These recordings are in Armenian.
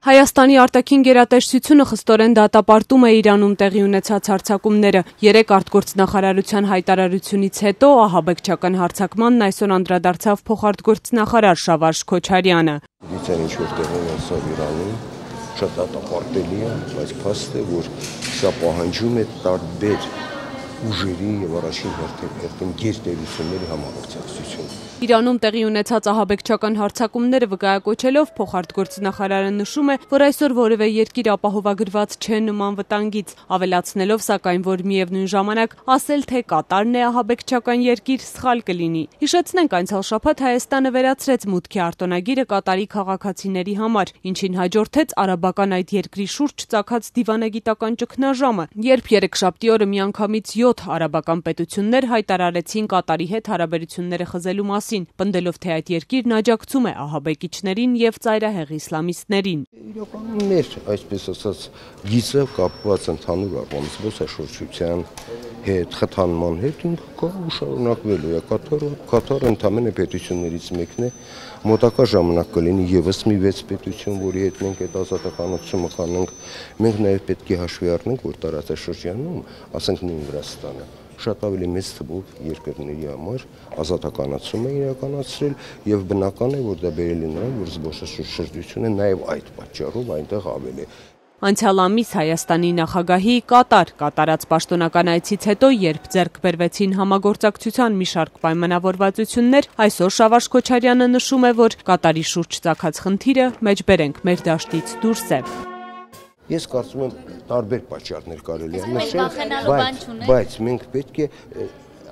Հայաստանի արտաքին գերատեսչությունը խստորեն դատապարտում է Իրանում տեղի ունեցած հարձակումները։ Երեք արտգործնախարարության հայտարարությունից հետո ահաբեկչական հարձակմանն այսօր անդրադարձավ փոխարտգործնախարար Շավարժ Քոչարյանը։ Գիտեն ինչ որ տեղի ունեցավ Իրանում, շատ դատապարտելի է, բայց փաստ է, որ սա պահանջում է տարբեր ուժերի եւ առաջին հերթին գերտերությունների համագործակցություն։ Իրանում տեղի ունեցած ահաբեկչական հարձակումները վկայակոչելով փոխարտգործնախարարը նշում է, որ այսօր որևէ երկիր ապահովագրված չէ նման վտանգից, ավելացնելով սակայն, որ միևնույն ժամանակ ասել թե Կատարն է ահաբեկչական երկիր սխալ կլինի։ Հիշեցնենք անցյալ շաբաթ Հայաստանը վերացրեց մուտքի արտոնագիրը Կատարի քաղաքացիների համար, ինչին հաջորդեց արաբական այդ երկրի շուրջ ցակած դիվանագիտական ճգնաժամը, երբ երեքշաբթի օրը միանգամից 7 արաբական պետություններ հայտարարեցին Կատարի հետ հարաբերությունները խզելու մասին, պնդելով թե այդ երկիրն աջակցում է ահաբեկիչներին եւ ծայրահեղ իսլամիստներին։ Իրականում մեր, այսպես ասած, գիծը կապված ընդհանուր առմամբ զբոսաշրջության հետ, խթանման հետ ինքը շարունակվելու է։ Կատարը, Կատարը ընդհանրապես պետություններից մեկն է, մոտակա ժամանակ կլինի եւս մի 6 պետություն, որի հետ մենք այդ ազատականությունը կանենք։ Մենք նաեւ պետք է հաշվի առնենք, որ տարածաշրջանում, ասենք նույն Վրաստանը, շատ ավելի մեծ թվով երկրների համար ազատականացում է իրականացրել եւ բնական է որ դա բերել է նրան որ զբոսաշրջությունը նաեւ այդ պատճառով այնտեղ ավել է Անցյալ ամիս Հայաստանի նախագահի Կատար կատարած պաշտոնական այցից հետո, երբ ձեռք բերվեցին համագործակցության մի շարք պայմանավորվածություններ, այսօր Շավարժ Քոչարյանը նշում է, որ Կատարի շուրջ ցակած խնդիրը մեջբերենք մեր դաշտից դուրս է։ Ես կարծում եմ տարբեր պատճառներ կարելի է նշել, բայց բայց մենք պետք է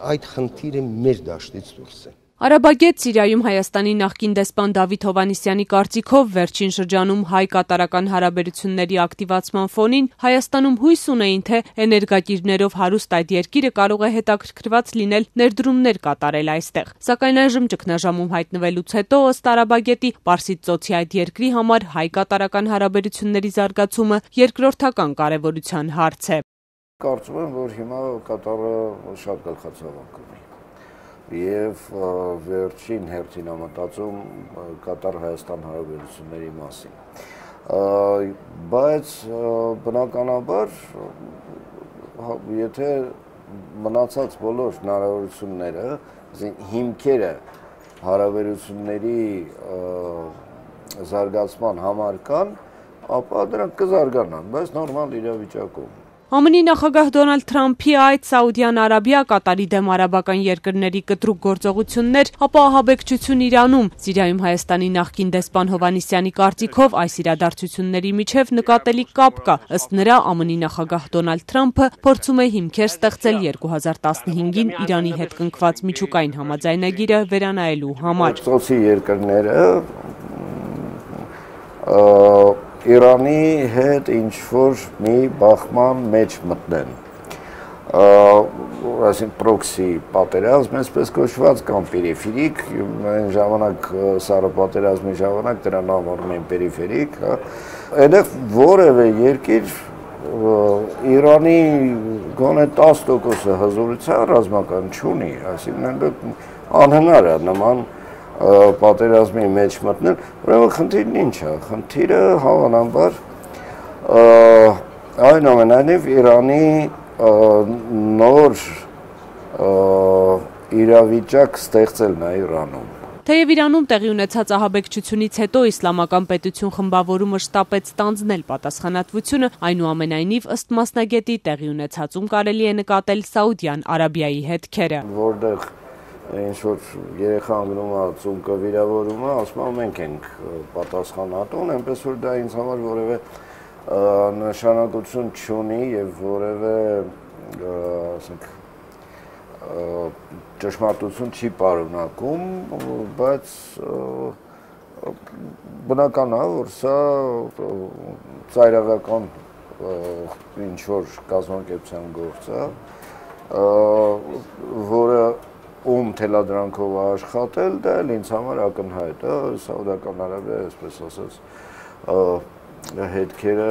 այդ խնդիրը մեր դաշտից դուրս է։ Արաբագետ Սիրիայում Հայաստանի նախկին դեսպան Դավիթ Հովանիսյանի կարծիքով վերջին շրջանում հայ-կատարական հարաբերությունների ակտիվացման ֆոնին Հայաստանում հույս ունեին, թե էներգակիրներով հարուստ այդ երկիրը կարող է հետաքրքրված լինել ներդրումներ կատարել այստեղ։ Սակայն այժմ ճգնաժամում հայտնվելուց հետո ըստ Արաբագետի Պարսից ծոցի այդ երկրի համար հայ-կատարական հարաբերությունների զարգացումը երկրորդական կարևորության հարց է։ Կարծում եմ, որ հիմա Կատարը շատ գլխացավանք ունի եւ վերջին հերթին ամտածում Կատար-Հայաստան հարաբերությունների մասին։ Բայց բնականաբար եթե մնացած բոլոր հնարավորությունները, հիմքերը հարաբերությունների զարգացման համար կան, ապա դրանք կզարգանան, բայց նորմալ իրավիճակում ԱՄՆ-ի նախագահ Դոնալդ Թրամփի այդ Սաուդյան Արաբիա, Կատարի դեմ արաբական երկրների կտրուկ գործողություններ, ապա ահաբեկչություն Իրանում։ Սիրիայում Հայաստանի նախկին դեսպան Հովանիսյանի կարծիքով այս իրադարձությունների միջև նկատելի կապ կա։ Ըստ նրա ԱՄՆ-ի նախագահ Դոնալդ Թրամփը փորձում է հիմքեր ստեղծել 2015-ին Իրանի հետ կնքված միջուկային համաձայնագիրը վերանայելու համար։ Ծոցի երկրները Իրանի հետ ինչ որ մի բախման մեջ մտնեն այսին պրոքսի պատերազմ, այսպես կոչված կամ պերիֆերիկ, այն ժամանակ սարը պատերազմի ժամանակ դրան համարում են պերիֆերիկ, հա։ Այնտեղ որևէ երկիր Իրանի գոնե 10%-ը հզորության ռազմական չունի, այսինքն անհնար է նման պատերազմի մեջ մտնել, ուրեմն խնդիրն ինչ է։ Խնդիրը հավանաբար այնուամենայնիվ Իրանի նոր իրավիճակ ստեղծելն է Իրանում։ Թեև Իրանում տեղի ունեցած ահաբեկչությունից հետո իսլամական պետություն խմբավորումը շտապեց ստանձնել պատասխանատվությունը, այնուամենայնիվ ըստ մասնագետի տեղի ունեցածում կարելի է նկատել Սաուդյան Արաբիայի հետքերը։ Որտեղ ինչ որ երեխան գնում է ծունկը վիրավորումը, ասում եմ մենք ենք պատասխանատուն, այնպես որ դա ինձ համար որևէ նշանակություն չունի եւ որևէ ասենք ճշմարտություն չի պարունակում, բայց բնական է, որ սա ծայրահեղական ինչ որ կազմակերպության գործ է, որը ում թելադրանքով աշխատել, դա էլ ինձ համար ակնհայտ է, Սաուդական Արաբիա, այսպես ասած, հետքերը